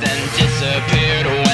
then disappeared.